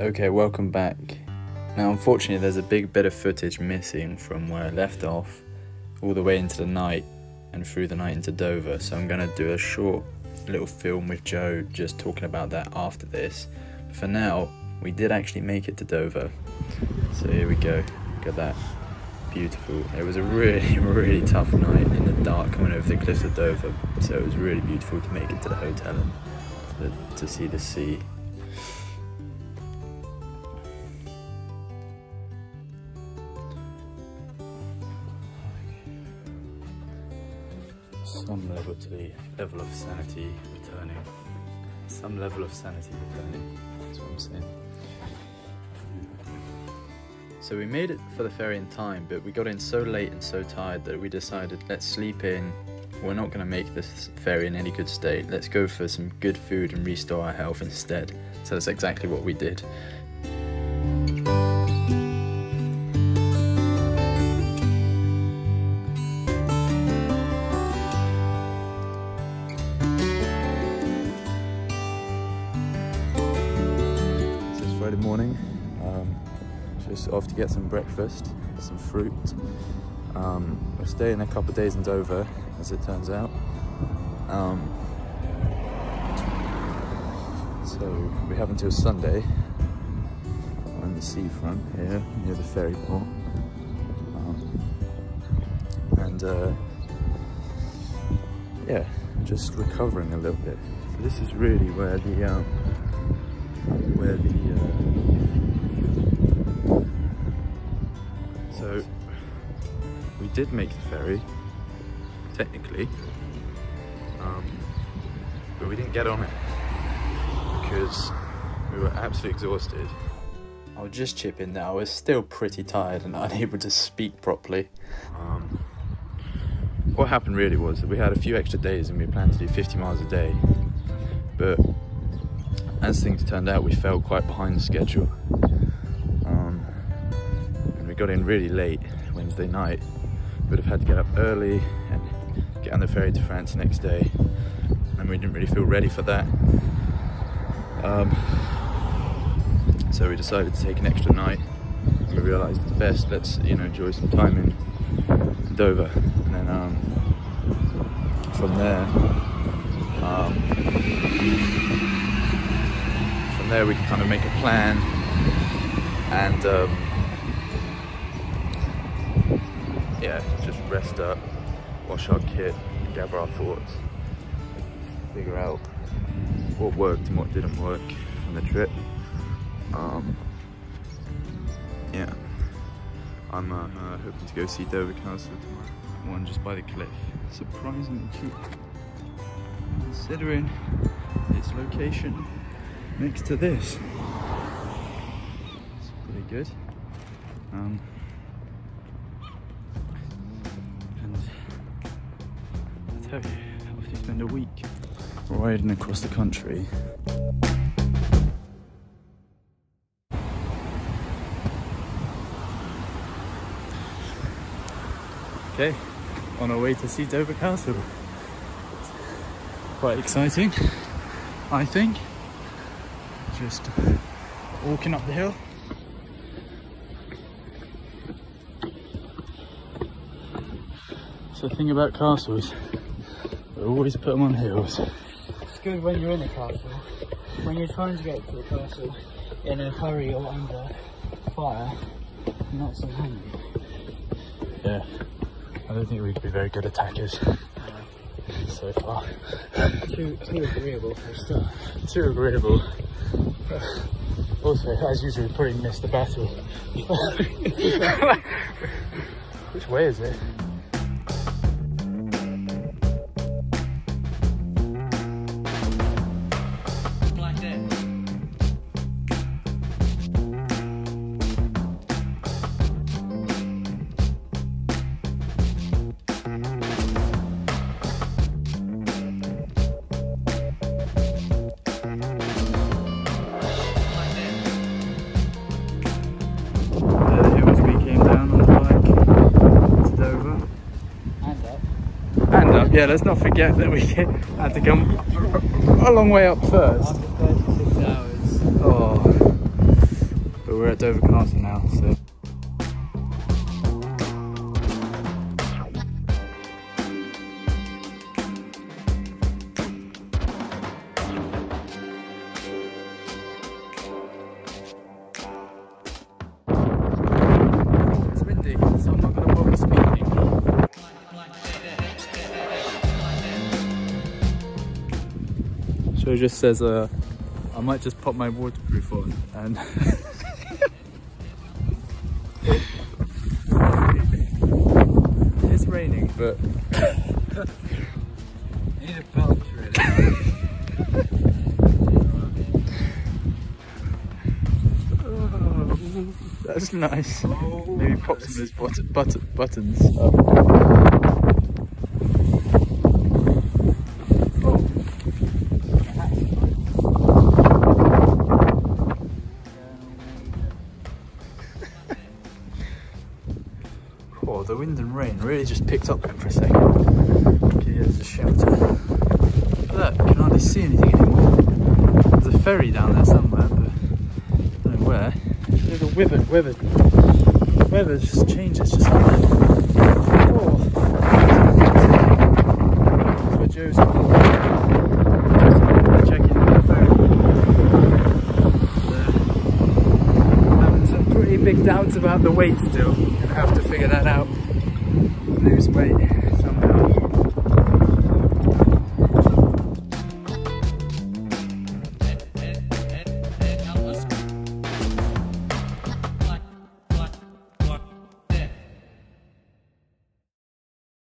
Okay, welcome back. Now, unfortunately, there's a big bit of footage missing from where I left off, all the way into the night and through the night into Dover. So, I'm going to do a short little film with Joe just talking about that after this. For now, we did actually make it to Dover. So, here we go. Look at that. Beautiful. It was a really, really tough night in the dark coming over the cliffs of Dover. So, it was really beautiful to make it to the hotel and to, to see the sea. Some level to the level of sanity returning. Some level of sanity returning. That's what I'm saying. So we made it for the ferry in time, but we got in so late and so tired that we decided let's sleep in. We're not going to make this ferry in any good state. Let's go for some good food and restore our health instead. So that's exactly what we did. Morning. Um, just off to get some breakfast, some fruit. Um, we're staying a couple of days in Dover, as it turns out. Um, so we have until Sunday on the seafront here near the ferry port. Um, and uh, yeah, just recovering a little bit. So this is really where the um, where the uh, so we did make the ferry technically um, but we didn't get on it because we were absolutely exhausted. I'll just chip in that I was still pretty tired and unable to speak properly. Um, what happened really was that we had a few extra days and we planned to do 50 miles a day but as things turned out, we fell quite behind the schedule. Got in really late Wednesday night. Would have had to get up early and get on the ferry to France the next day. And we didn't really feel ready for that. Um, so we decided to take an extra night. And we realised it's best, let's you know enjoy some time in Dover. And then um, from there, um, from there we can kind of make a plan and um, yeah just rest up wash our kit gather our thoughts figure out what worked and what didn't work from the trip. Um, yeah. I'm uh, uh, hoping to go see Dover Castle tomorrow. One just by the cliff. Surprisingly cheap considering its location next to this. It's pretty good. Um, I tell you, after you spend a week riding across the country, Okay, on our way to see Dover Castle. Quite exciting, I think just walking up the hill. So the thing about castles, we always put them on hills. It's good when you're in a castle. When you're trying to get to the castle in a hurry or under fire, not so handy. Yeah, I don't think we'd be very good attackers so far. Too, too agreeable for a start. Too agreeable. Also, as usual, we probably missed the battle. Which way is it? Yeah, let's not forget that we had to come a long way up first. After 36 hours. Oh, but we're at Dover Castle now, so. So it just says, uh, I might just pop my waterproof on and it's raining, but need a belt, really. that's nice. Oh, Maybe pop some of those but- but- buttons up. Oh, the wind and rain really just picked up for a second. Okay, there's a shelter. Look, can hardly see anything anymore. There's a ferry down there somewhere, but I don't know where. There's a withered, withered. Weather's just changed, it's just like Oh. That's where Joe's gone. Check in for the ferry. Having some pretty big doubts about the weight still. Gonna have to figure that out.